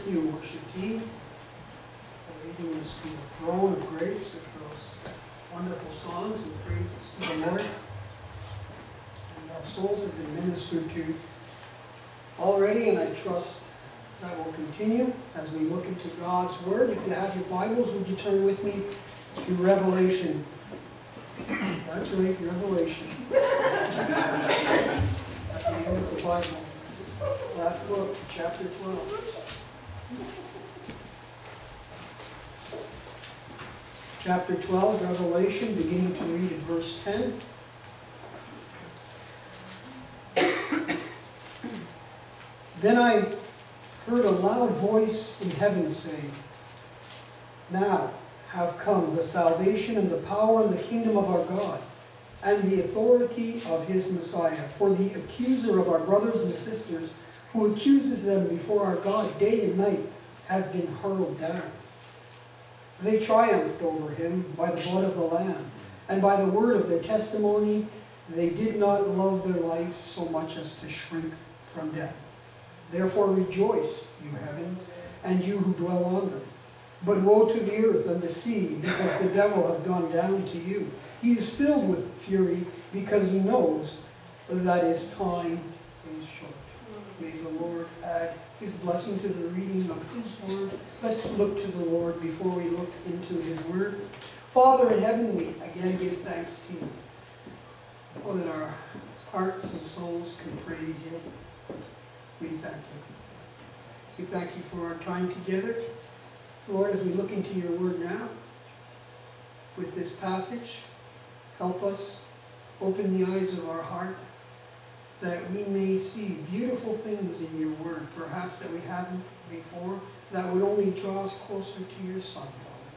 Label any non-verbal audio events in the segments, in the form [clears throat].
Thank you, worship team, for leading us to the throne of grace with those wonderful songs and praises to the Lord. And our souls have been ministered to already, and I trust that will continue as we look into God's Word. If you have your Bibles, would you turn with me to Revelation? That's right, Revelation. At the end of the Bible. Last book, chapter 12. Chapter 12, Revelation, beginning to read at verse 10. Then I heard a loud voice in heaven saying, Now have come the salvation and the power and the kingdom of our God and the authority of his Messiah. For the accuser of our brothers and sisters, who accuses them before our God day and night, has been hurled down. They triumphed over him by the blood of the Lamb, and by the word of their testimony, they did not love their life so much as to shrink from death. Therefore rejoice, you heavens, and you who dwell on them. But woe to the earth and the sea, because the devil has gone down to you. He is filled with fury, because he knows that his time. May the Lord add his blessing to the reading of his word. Let's look to the Lord before we look into his word. Father in heaven, we again give thanks to you. Oh, that our hearts and souls can praise you. We thank you. We thank you for our time together. Lord, as we look into your word now, with this passage, help us open the eyes of our heart that we may see beautiful things in your word, perhaps that we haven't before, that would only draw us closer to your Son, Father.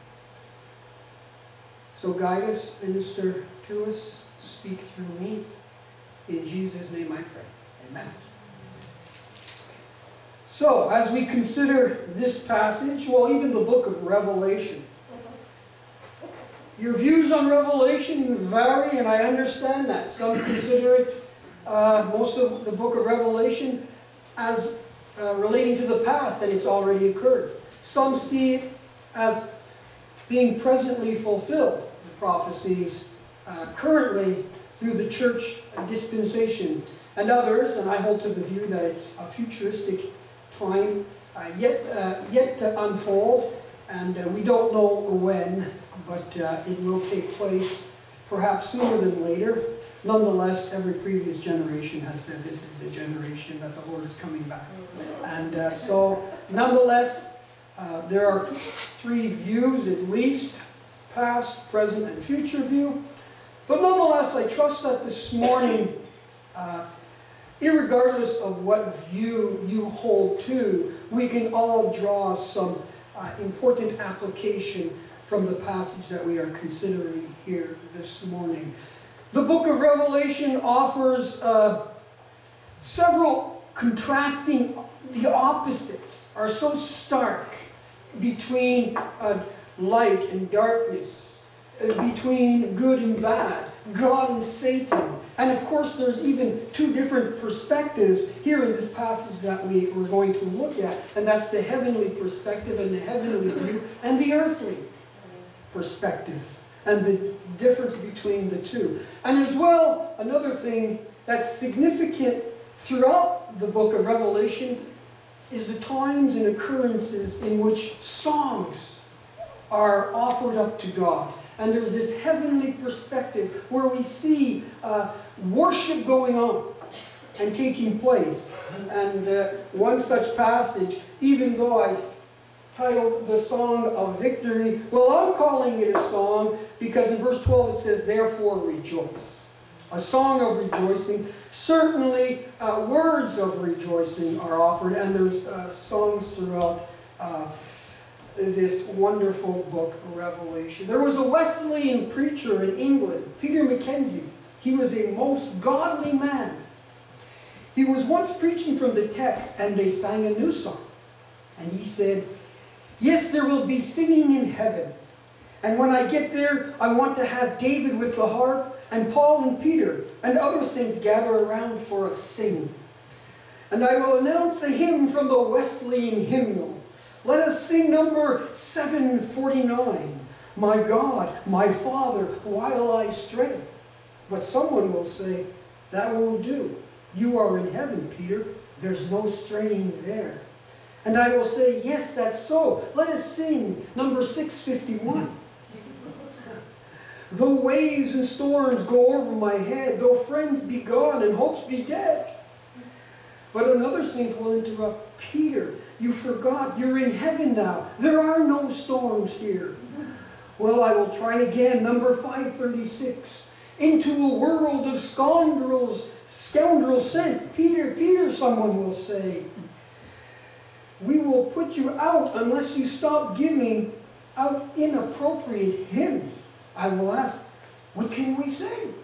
So guide us, minister to us, speak through me. In Jesus' name I pray. Amen. So, as we consider this passage, well, even the book of Revelation, your views on Revelation vary, and I understand that. Some consider it, uh, most of the book of Revelation, as uh, relating to the past, and it's already occurred. Some see it as being presently fulfilled, the prophecies uh, currently through the church dispensation. And others, and I hold to the view that it's a futuristic time uh, yet, uh, yet to unfold, and uh, we don't know when, but uh, it will take place perhaps sooner than later. Nonetheless, every previous generation has said this is the generation that the Lord is coming back. And uh, so, nonetheless, uh, there are three views at least past, present, and future view. But nonetheless, I trust that this morning, uh, irregardless of what view you hold to, we can all draw some uh, important application from the passage that we are considering here this morning. The book of Revelation offers uh, several contrasting, the opposites are so stark between uh, light and darkness, uh, between good and bad, God and Satan. And of course, there's even two different perspectives here in this passage that we, we're going to look at, and that's the heavenly perspective and the heavenly view, and the earthly perspective, and the difference between the two. And as well, another thing that's significant throughout the book of Revelation is the times and occurrences in which songs are offered up to God. And there's this heavenly perspective where we see uh, worship going on and taking place. And uh, one such passage, even though I titled the Song of Victory, well, I'm calling it a song because in verse 12 it says, Therefore rejoice. A song of rejoicing. Certainly, uh, words of rejoicing are offered, and there's uh, songs throughout uh, this wonderful book Revelation. There was a Wesleyan preacher in England, Peter Mackenzie. He was a most godly man. He was once preaching from the text, and they sang a new song. And he said, Yes, there will be singing in heaven. And when I get there, I want to have David with the harp, and Paul and Peter, and other saints gather around for a sing. And I will announce a hymn from the Wesleyan hymnal Let us sing number 749. My God, my Father, while I stray. But someone will say, that won't do. You are in heaven, Peter. There's no straying there. And I will say, yes, that's so. Let us sing number 651. Though waves and storms go over my head, though friends be gone and hopes be dead. But another saint will interrupt, Peter, you forgot, you're in heaven now. There are no storms here. Well, I will try again, number 536. Into a world of scoundrels, scoundrels sent. Peter, Peter, someone will say. We will put you out unless you stop giving out inappropriate hymns. I will ask, what can we sing?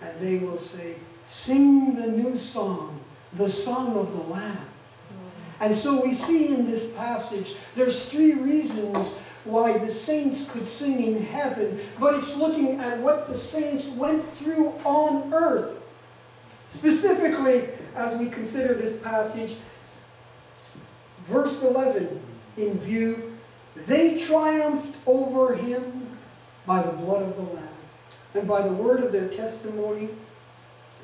And they will say, sing the new song, the song of the Lamb. And so we see in this passage, there's three reasons why the saints could sing in heaven, but it's looking at what the saints went through on earth. Specifically, as we consider this passage, verse 11 in view, they triumphed over him by the blood of the Lamb and by the word of their testimony.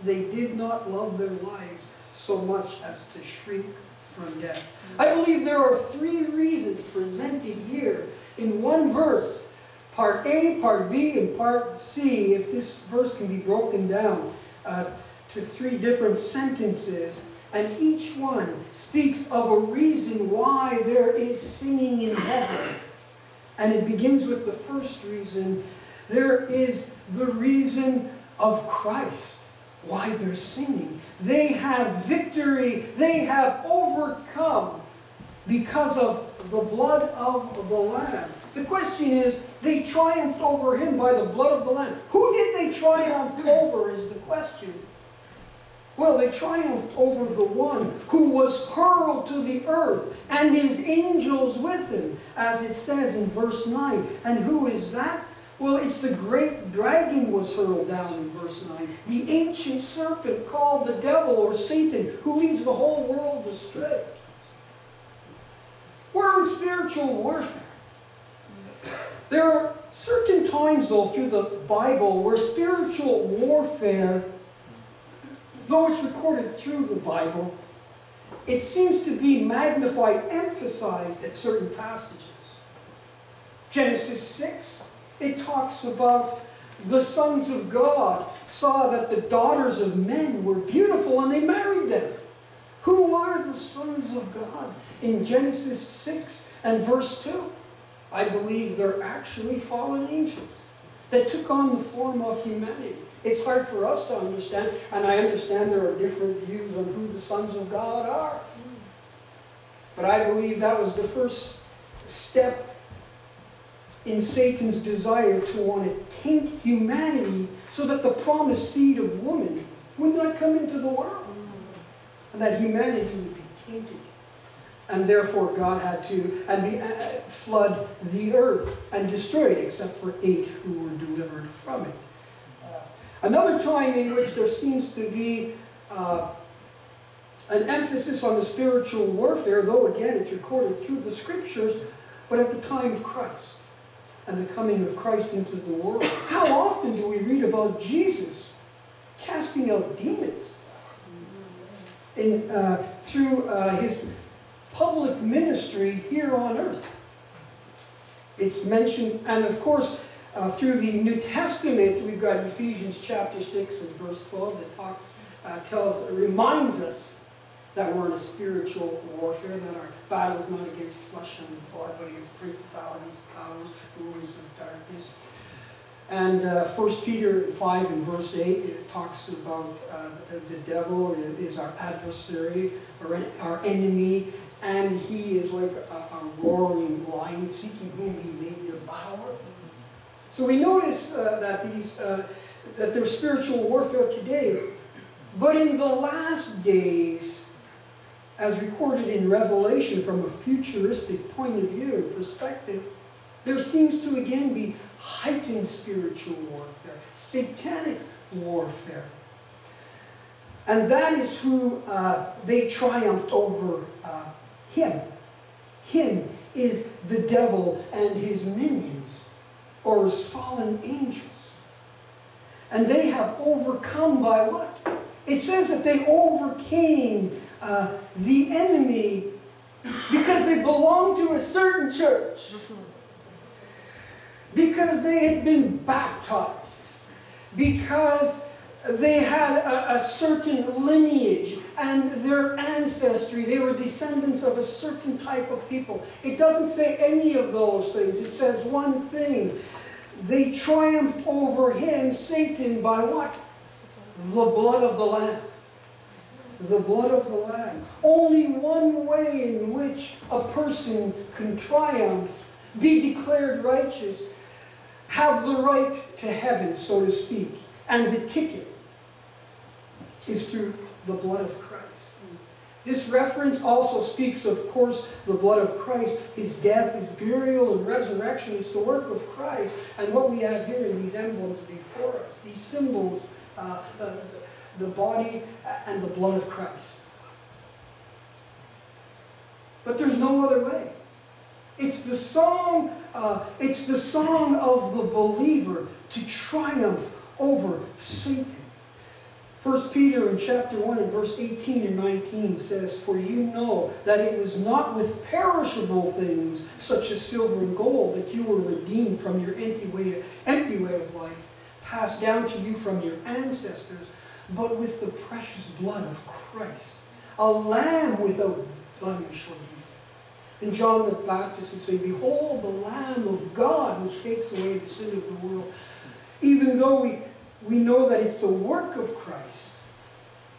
They did not love their lives so much as to shrink from death. I believe there are three reasons presented here in one verse. Part A, Part B, and Part C, if this verse can be broken down uh, to three different sentences, and each one speaks of a reason why there is singing in heaven. And it begins with the first reason. There is the reason of Christ, why they're singing. They have victory, they have overcome because of the blood of the Lamb. The question is, they triumphed over him by the blood of the Lamb. Who did they triumph over is the question. Well, they triumphed over the one who was hurled to the earth and his angels with him, as it says in verse 9. And who is that? Well, it's the great dragon was hurled down in verse 9. The ancient serpent called the devil or Satan, who leads the whole world astray. We're in spiritual warfare. There are certain times, though, through the Bible where spiritual warfare though it's recorded through the Bible, it seems to be magnified, emphasized at certain passages. Genesis 6, it talks about the sons of God saw that the daughters of men were beautiful and they married them. Who are the sons of God? In Genesis 6 and verse 2, I believe they're actually fallen angels that took on the form of humanity. It's hard for us to understand, and I understand there are different views on who the sons of God are. But I believe that was the first step in Satan's desire to want to taint humanity so that the promised seed of woman would not come into the world. And that humanity would be tainted. And therefore God had to and be, uh, flood the earth and destroy it, except for eight who were delivered from it. Another time in which there seems to be uh, an emphasis on the spiritual warfare, though again it's recorded through the scriptures, but at the time of Christ and the coming of Christ into the world. How often do we read about Jesus casting out demons in, uh, through uh, his public ministry here on earth? It's mentioned, and of course, uh, through the New Testament, we've got Ephesians chapter 6 and verse 12 that talks, uh, tells, reminds us that we're in a spiritual warfare, that our battle is not against flesh and blood, but against principalities, powers, rulers of darkness. And uh, 1 Peter 5 and verse 8, it talks about uh, the devil is our adversary, or our enemy, and he is like a, a roaring lion seeking whom he may devour. So we notice uh, that these uh, that there's spiritual warfare today, but in the last days, as recorded in Revelation from a futuristic point of view perspective, there seems to again be heightened spiritual warfare, satanic warfare. And that is who uh, they triumphed over uh, him. Him is the devil and his minions, or as fallen angels. And they have overcome by what? It says that they overcame uh, the enemy because they belonged to a certain church. Because they had been baptized. Because they had a, a, certain lineage and their ancestry. They were descendants of a certain type of people. It doesn't say any of those things. It says one thing. They triumphed over him, Satan, by what? The blood of the Lamb. The blood of the Lamb. Only one way in which a person can triumph, be declared righteous, have the right to heaven, so to speak, and the ticket is through the blood of Christ. This reference also speaks, of course, the blood of Christ, his death, his burial, and resurrection. It's the work of Christ. And what we have here in these emblems before us, these symbols, uh, uh, the body and the blood of Christ. But there's no other way. It's the song, uh, it's the song of the believer to triumph over Satan. 1 Peter in chapter 1 and verse 18 and 19 says, For you know that it was not with perishable things, such as silver and gold, that you were redeemed from your empty way, empty way of life, passed down to you from your ancestors, but with the precious blood of Christ, a lamb without blemish or defect. And John the Baptist would say, Behold the Lamb of God, which takes away the sin of the world. Even though we we know that it's the work of Christ.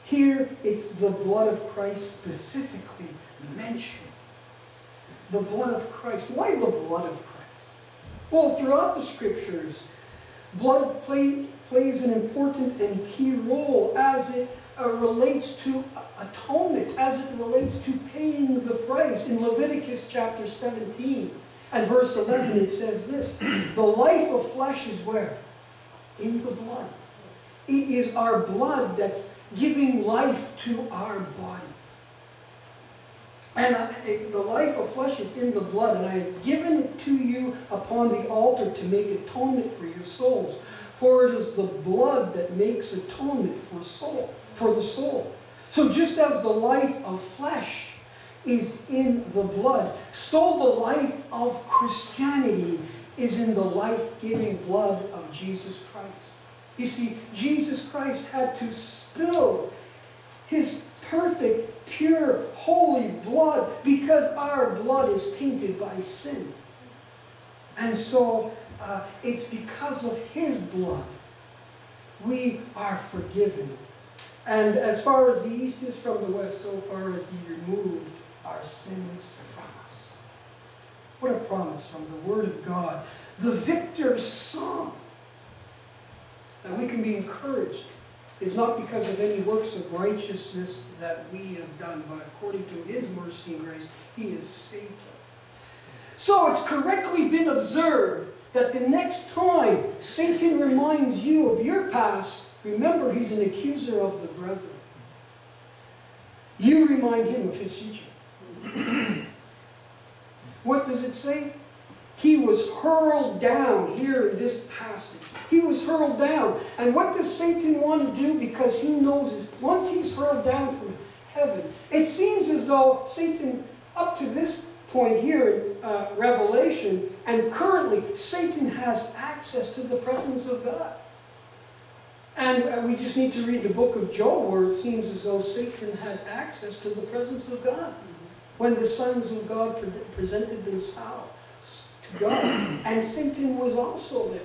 Here, it's the blood of Christ specifically mentioned. The blood of Christ. Why the blood of Christ? Well, throughout the scriptures, blood play, plays an important and key role as it uh, relates to atonement, as it relates to paying the price. In Leviticus chapter 17 and verse 11, it says this The life of flesh is where? In the blood. It is our blood that's giving life to our body. And I, the life of flesh is in the blood, and I have given it to you upon the altar to make atonement for your souls. For it is the blood that makes atonement for soul, for the soul. So just as the life of flesh is in the blood, so the life of Christianity is in the life-giving blood of Jesus Christ. You see, Jesus Christ had to spill his perfect, pure, holy blood because our blood is tainted by sin. And so uh, it's because of his blood we are forgiven. And as far as the east is from the west, so far as he removed our sins. What a promise from the Word of God. The victor's song and we can be encouraged is not because of any works of righteousness that we have done, but according to his mercy and grace, he has saved us. So it's correctly been observed that the next time Satan reminds you of your past, remember he's an accuser of the brethren. You remind him of his future. [clears throat] what does it say? He was hurled down here in this passage. He was hurled down. And what does Satan want to do? Because he knows is once he's hurled down from heaven, it seems as though Satan, up to this point here in uh, Revelation, and currently, Satan has access to the presence of God. And uh, we just need to read the book of Job where it seems as though Satan had access to the presence of God when the sons of God pre presented themselves to God. And Satan was also there.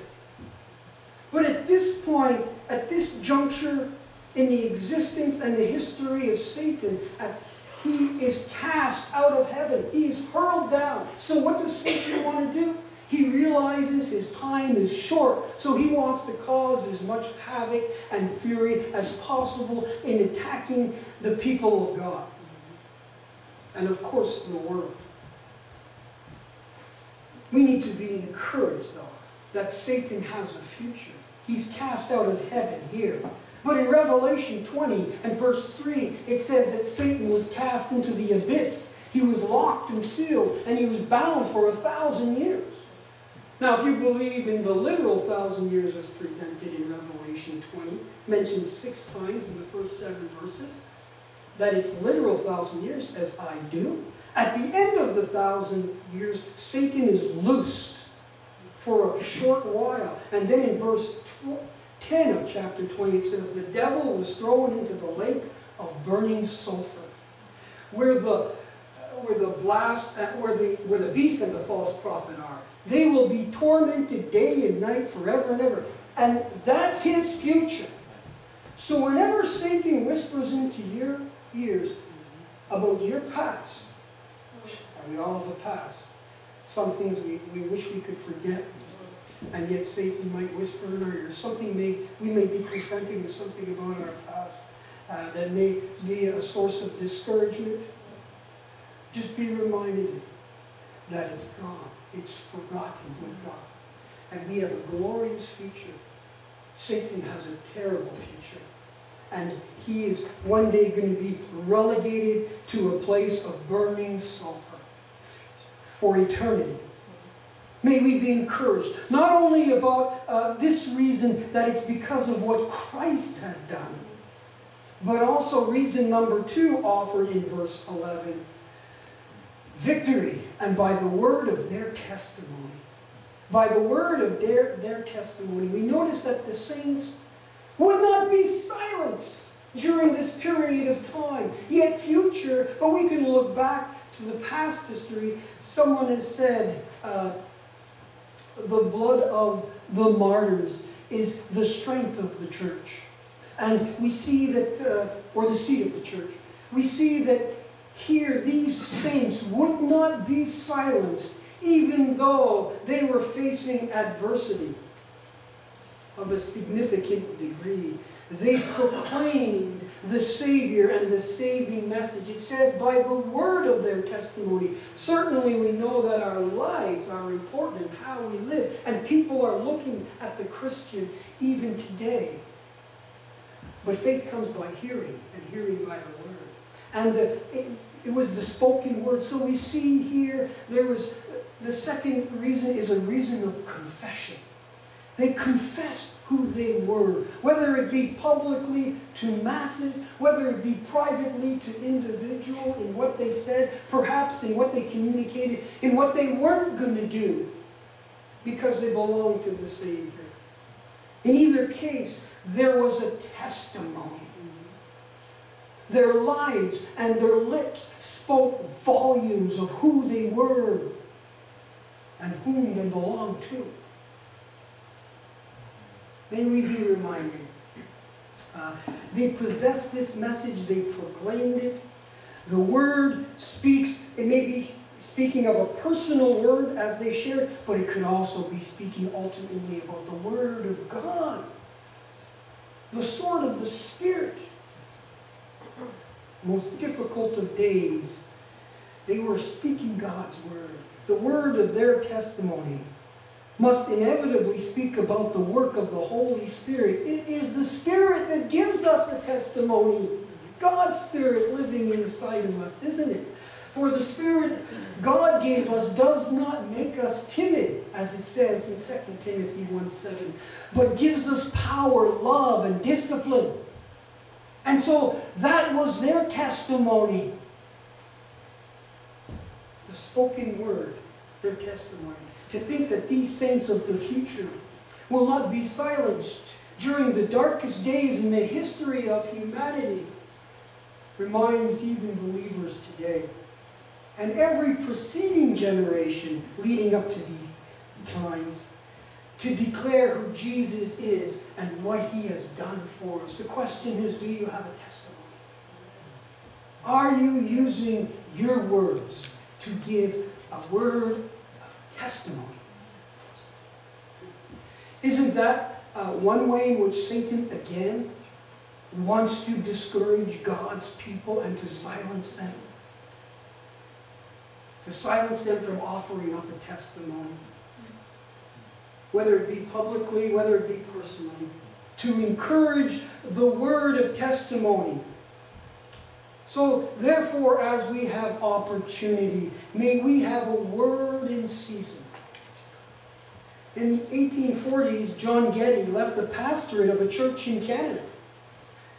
But at this point, at this juncture in the existence and the history of Satan, at, he is cast out of heaven. He is hurled down. So what does Satan want to do? He realizes his time is short, so he wants to cause as much havoc and fury as possible in attacking the people of God. And of course, the world. We need to be encouraged, though, that Satan has a future. He's cast out of heaven here. But in Revelation 20 and verse 3, it says that Satan was cast into the abyss. He was locked and sealed, and he was bound for a thousand years. Now, if you believe in the literal thousand years as presented in Revelation 20, mentioned six times in the first seven verses, that it's literal thousand years, as I do, at the end of the thousand years, Satan is loosed for a short while. And then in verse 10 of chapter 20, it says, The devil was thrown into the lake of burning sulfur, where the where the blast, uh, where the where the beast and the false prophet are. They will be tormented day and night forever and ever. And that's his future. So whenever Satan whispers into your ears about your past, and we all have a past, some things we, we wish we could forget, and yet Satan might whisper in our ears. Something may, we may be confronting with something about our past uh, that may be a source of discouragement. Just be reminded that it's gone. It's forgotten with God. And we have a glorious future. Satan has a terrible future. And he is one day going to be relegated to a place of burning sulfur for eternity. May we be encouraged, not only about uh, this reason that it's because of what Christ has done, but also reason number two offered in verse 11 victory, and by the word of their testimony. By the word of their, their testimony. We notice that the saints would not be silenced during this period of time, yet future, but we can look back to the past history. Someone has said, uh, the blood of the martyrs is the strength of the church. And we see that, uh, or the seat of the church, we see that here these saints would not be silenced even though they were facing adversity of a significant degree. They proclaimed the Savior and the saving message. It says, by the word of their testimony. Certainly, we know that our lives are important in how we live, and people are looking at the Christian even today. But faith comes by hearing, and hearing by the word. And the, it, it was the spoken word. So we see here there was the second reason is a reason of confession. They confessed who they were, whether it be publicly to masses, whether it be privately to individual in what they said, perhaps in what they communicated, in what they weren't going to do because they belonged to the Savior. In either case, there was a testimony. Their lives and their lips spoke volumes of who they were and whom they belonged to. May we be reminded. Uh, they possessed this message, they proclaimed it. The word speaks, it may be speaking of a personal word as they shared, but it could also be speaking ultimately about the word of God, the sword of the Spirit. Most difficult of days, they were speaking God's word, the word of their testimony must inevitably speak about the work of the Holy Spirit. It is the Spirit that gives us a testimony. God's Spirit living inside of us, isn't it? For the Spirit God gave us does not make us timid, as it says in 2 Timothy 1 7, but gives us power, love, and discipline. And so that was their testimony. The spoken word, their testimony to think that these saints of the future will not be silenced during the darkest days in the history of humanity reminds even believers today and every preceding generation leading up to these times to declare who Jesus is and what he has done for us. The question is, do you have a testimony? Are you using your words to give a word testimony. Isn't that uh, one way in which Satan, again, wants to discourage God's people and to silence them? To silence them from offering up a testimony. Whether it be publicly, whether it be personally. To encourage the word of testimony So, therefore, as we have opportunity, may we have a word in season. In the 1840s, John Geddie left the pastorate of a church in Canada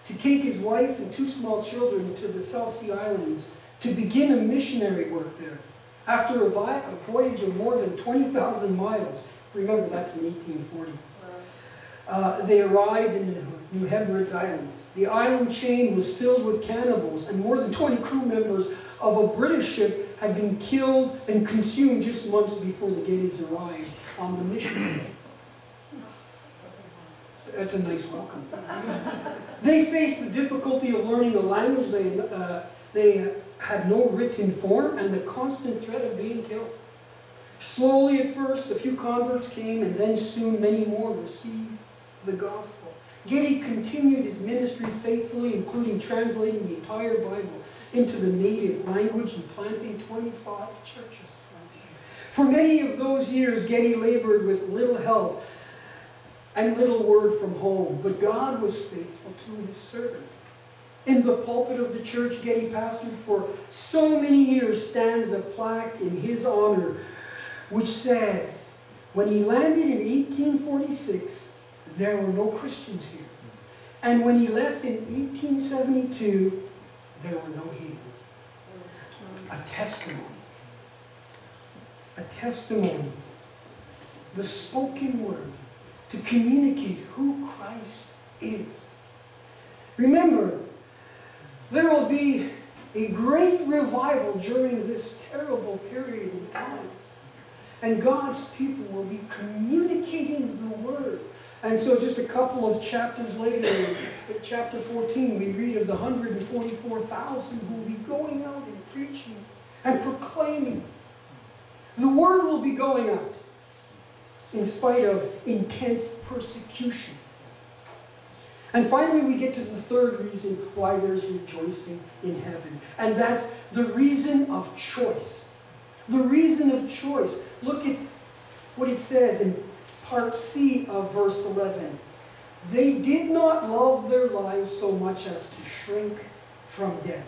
to take his wife and two small children to the South Sea Islands to begin a missionary work there. After a voyage of more than 20,000 miles, remember that's in 1840, uh, they arrived in the New Hebrides Islands. The island chain was filled with cannibals, and more than 20 crew members of a British ship had been killed and consumed just months before the Geddies arrived on the mission. That's a nice welcome. they faced the difficulty of learning the language. They, uh, they had no written form and the constant threat of being killed. Slowly at first, a few converts came, and then soon many more received the gospel. Geddie continued his ministry faithfully, including translating the entire Bible into the native language and planting 25 churches. For many of those years, Geddie labored with little help and little word from home, but God was faithful to his servant. In the pulpit of the church Geddie pastored for so many years stands a plaque in his honor which says, when he landed in 1846, there were no Christians here. And when he left in 1872, there were no heathen. A testimony. A testimony. The spoken word to communicate who Christ is. Remember, there will be a great revival during this terrible period of time. And God's people will be communicating the word. And so just a couple of chapters later, in chapter 14, we read of the 144,000 who will be going out and preaching and proclaiming. The word will be going out in spite of intense persecution. And finally, we get to the third reason why there's rejoicing in heaven. And that's the reason of choice. The reason of choice. Look at what it says in part C of verse 11. They did not love their lives so much as to shrink from death.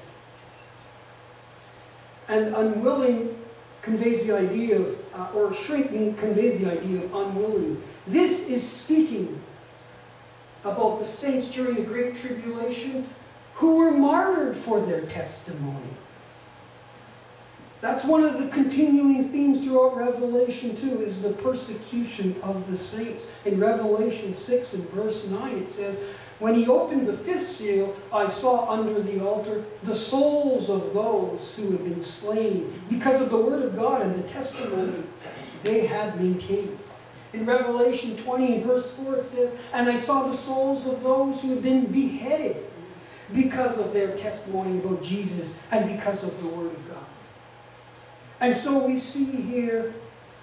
And unwilling conveys the idea of, uh, or shrinking conveys the idea of unwilling. This is speaking about the saints during the Great Tribulation who were martyred for their testimony. That's one of the continuing themes throughout Revelation 2 is the persecution of the saints. In Revelation 6 and verse 9 it says, When he opened the fifth seal, I saw under the altar the souls of those who had been slain because of the word of God and the testimony they had maintained. In Revelation 20 and verse 4 it says, And I saw the souls of those who had been beheaded because of their testimony about Jesus and because of the word of God. And so we see here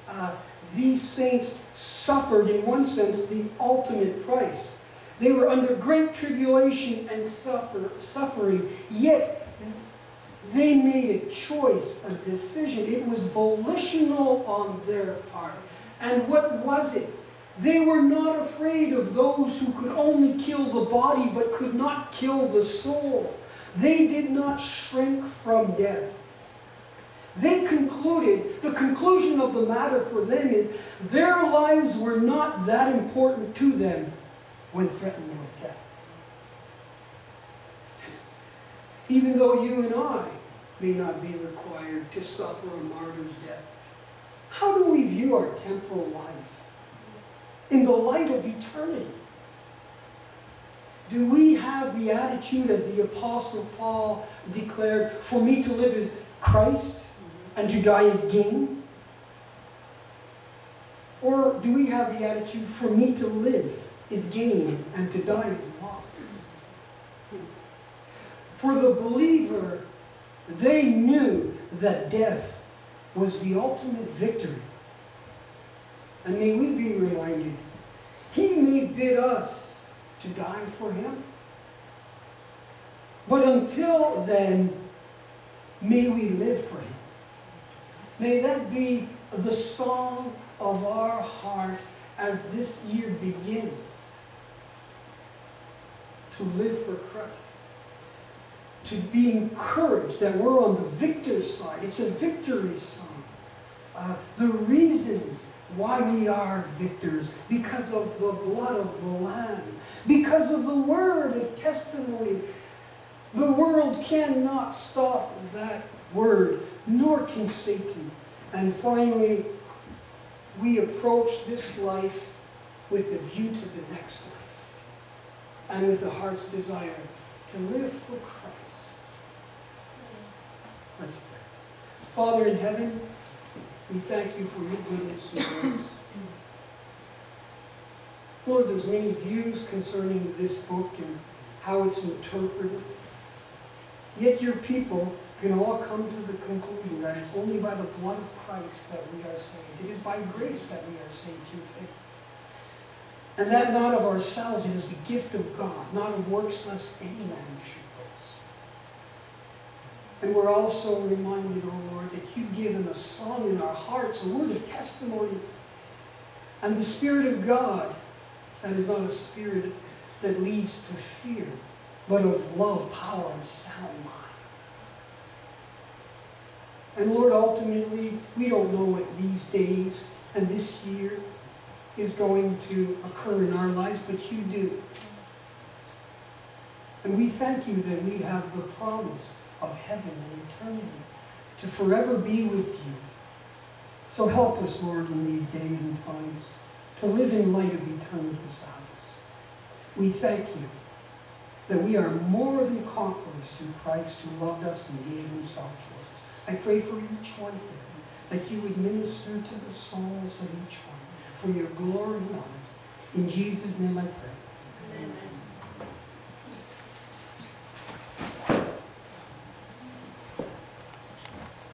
uh, these saints suffered, in one sense, the ultimate price. They were under great tribulation and suffer, suffering, yet they made a choice, a decision. It was volitional on their part. And what was it? They were not afraid of those who could only kill the body but could not kill the soul. They did not shrink from death. They concluded, the conclusion of the matter for them is their lives were not that important to them when threatened with death. Even though you and I may not be required to suffer a martyr's death, how do we view our temporal lives in the light of eternity? Do we have the attitude, as the Apostle Paul declared, for me to live is Christ and to die is gain? Or do we have the attitude, for me to live is gain and to die is loss? For the believer, they knew that death was the ultimate victory. And may we be reminded, He may bid us to die for Him. But until then, may we live for Him. May that be the song of our heart as this year begins to live for Christ. to be encouraged that we're on the victor's side. It's a victory song. Uh, the reasons why we are victors because of the blood of the Lamb, because of the word of testimony. The world cannot stop that word, nor can Satan. And finally, we approach this life with a view to the next life and with a heart's desire to live for Christ. Let's pray. Father in heaven, we thank you for your goodness and grace. Lord, there's many views concerning this book and how it's interpreted. Yet your people can all come to the conclusion that it's only by the blood of Christ that we are saved. It is by grace that we are saved through faith. And that not of ourselves, it is the gift of God, not of works, lest any man should boast. And we're also reminded, O oh Lord, that you've given a song in our hearts, a word of testimony. And the Spirit of God, that is not a spirit that leads to fear, but of love, power, and sound mind. And Lord, ultimately, we don't know what these days and this year is going to occur in our lives, but you do. And we thank you that we have the promise of heaven and eternity to forever be with you. So help us, Lord, in these days and times to live in light of eternity's values. We thank you that we are more than conquerors through Christ who loved us and gave himself for us. I pray for each one here that you would minister to the souls of each one for your glory and honor. In Jesus' name I pray.